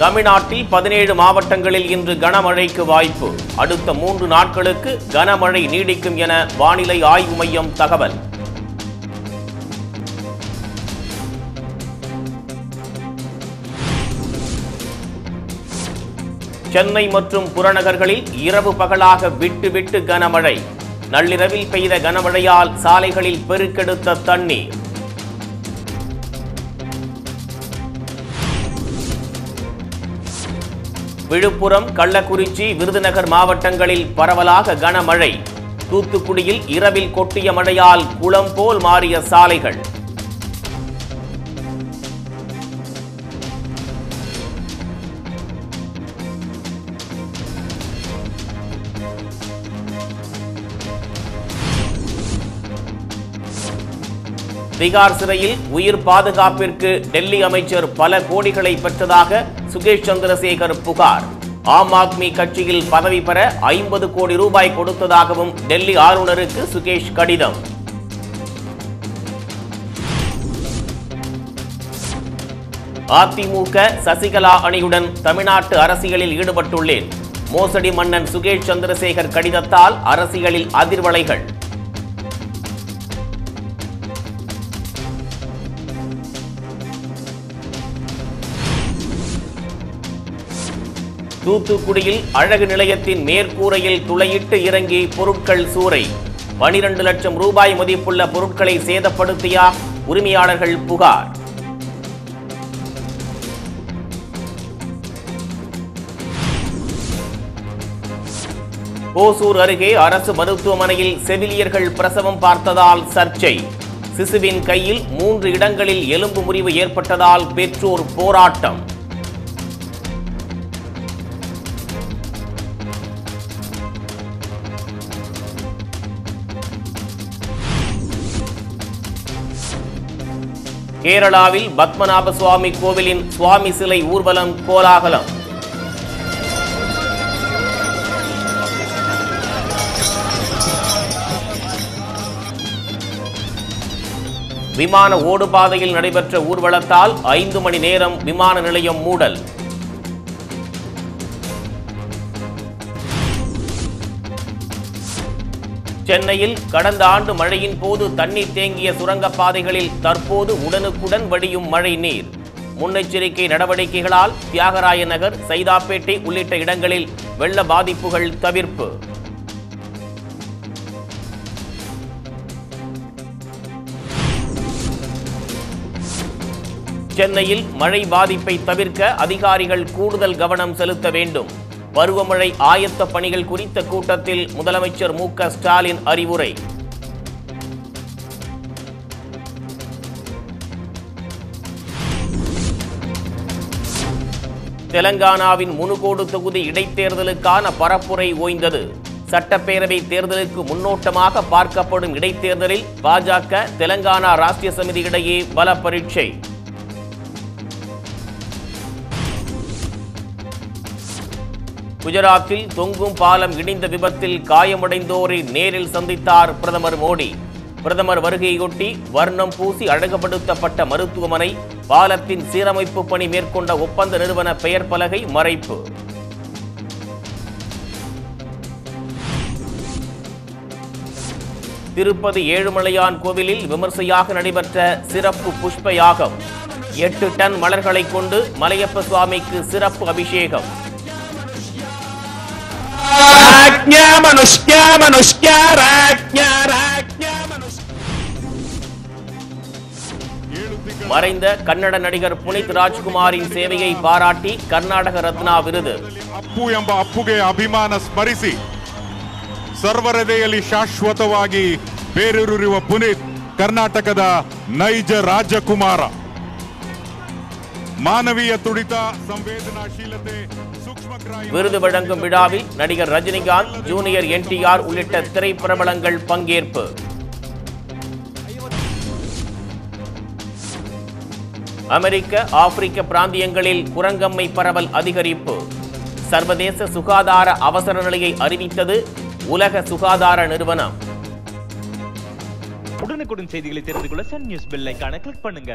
தமிழ்நாட்டில் பதினேழு மாவட்டங்களில் இன்று கனமழைக்கு வாய்ப்பு. அடுத்த மூன்று நாட்களுக்கு கனமழை நீடிக்கும் என வானிலை ஆய்வு மையம் தகவல். சென்னை மற்றும் புறநகர்களில் இரவு பகலாக விட்டு விட்டு கனமழை. நள்ளிரவில் பெய்த கனமழையால் சாலைகளில் பெருக்கெடுத்த தண்ணீர். விழுப்புரம் கள்ளக்குறிச்சி விருதுநகர் மாவட்டங்களில் பரவலாக கனமழை. தூத்துக்குடியில் இரவில் கொட்டிய மழையால் குளம் போல் மாறிய சாலைகள். பீகார் சிறையில் உயிர் பாதுகாப்பிற்கு டெல்லி அமைச்சர் பல கோடிகளை பெற்றதாக சுகேஷ் சந்திரசேகர் புகார். ஆம் ஆத்மி கட்சியில் பதவி பெற ஐம்பது கோடி ரூபாய் கொடுத்ததாகவும் டெல்லி ஆளுநருக்கு சுகேஷ் கடிதம். அதிமுக சசிகலா அணியுடன் தமிழ்நாட்டு அரசியலில் ஈடுபட்டுள்ளேன். மோசடி மன்னன் சுகேஷ் சந்திரசேகர் கடிதத்தால் அரசியலில் அதிர்வலைகள். தூத்துக்குடியில் அழகு நிலையத்தின் மேற்கூரையில் துளையிட்டு இறங்கி பொருட்கள் சூறை. பனிரெண்டு லட்சம் ரூபாய் மதிப்புள்ள பொருட்களை சேதப்படுத்தியா உரிமையாளர்கள் புகார். ஓசூர் அருகே அரசு மருத்துவமனையில் செவிலியர்கள் பிரசவம் பார்த்ததால் சர்ச்சை. சிசுவின் கையில் மூன்று இடங்களில் எலும்பு முறிவு ஏற்பட்டதால் பெற்றோர் போராட்டம். கேரளாவில் பத்மநாப சுவாமி கோவிலின் சுவாமி சிலை ஊர்வலம் கோலாகலம். விமான ஓடுபாதையில் நடைபெற்ற ஊர்வலத்தால் ஐந்து மணி நேரம் விமான நிலையம் மூடல். சென்னையில் கடந்த ஆண்டு மழையின் போது தண்ணீர் தேங்கிய சுரங்கப்பாதைகளில் தற்போது உடனுக்குடன் வடியும் மழை நீர். முன்னெச்சரிக்கை நடவடிக்கைகளால் தியாகராய நகர் சைதாப்பேட்டை உள்ளிட்ட இடங்களில் வெள்ள பாதிப்புகள் தவிர்ப்பு. சென்னையில் மழை பாதிப்பை தவிர்க்க அதிகாரிகள் கூடுதல் கவனம் செலுத்த வேண்டும். பருவமழை ஆயத்த பணிகள் குறித்த கூட்டத்தில் முதலமைச்சர் மு க ஸ்டாலின் அறிவுரை. தெலங்கானாவின் முனுகோடு தொகுதி இடைத்தேர்தலுக்கான பரப்புரை ஓய்ந்தது. சட்டப்பேரவை தேர்தலுக்கு முன்னோட்டமாக பார்க்கப்படும் இடைத்தேர்தலில் பாஜக தெலங்கானா ராஷ்டிரிய சமிதி இடையே பல பரீட்சை குஜராத்தில் தொங்கும் பாலம் இடிந்த விபத்தில் காயமடைந்தோரை நேரில் சந்தித்தார் பிரதமர் மோடி. பிரதமர் வருகையொட்டி வர்ணம் பூசி அழகுபடுத்தப்பட்ட மருத்துவமனை பாலத்தின் சீரமைப்பு பணி மேற்கொண்ட ஒப்பந்த நிறுவன பெயர் பலகை மறைப்பு. திருப்பதி ஏழுமலையான் கோவிலில் விமர்சையாக நடைபெற்ற சிறப்பு புஷ்ப யாகம் எட்டு டன் மலர்களை கொண்டு மலையப்ப சுவாமிக்கு சிறப்பு அபிஷேகம். राज्ञा मनुष्या मनुष्या राज्ञा राज्ञा मनुष्य மறைந்த கன்னட நடிகர் புனித் ராஜ்குமாரின் சேவையை பாராட்டி கர்நாடக ரத்னா விருது ಅಪ್ಪು ಎಂಬ ಅಪ್ಪುಗೆ ಅಭಿಮಾನ ಸ್ಮರಿಸಿ ಸರ್ವರದೆಯಲ್ಲಿ ಶಾಶ್ವತವಾಗಿ ಬೇರೂರಿರುವ ಪುನೀತ್ ಕರ್ನಾಟಕದ ನೈಜ ರಾಜಕುಮಾರ மாணவிய துடித்த சம்வேதனாஷீலத்தை விருது வழங்கும் விழாவில் நடிகர் ரஜினிகாந்த் ஜூனியர் என்டிஆர் உள்ளிட்ட திரைப்பிரபலங்கள் பங்கேற்பு. அமெரிக்க ஆப்பிரிக்க பிராந்தியங்களில் குரங்கம்மை பரவல் அதிகரிப்பு. சர்வதேச சுகாதார அவசர நிலையை அறிவித்தது உலக சுகாதார நிறுவனம். உடனுக்குடன் செய்திகளை தெரிந்து கொள்ள சன் நியூஸ் பெல் கிளிக் பண்ணுங்க.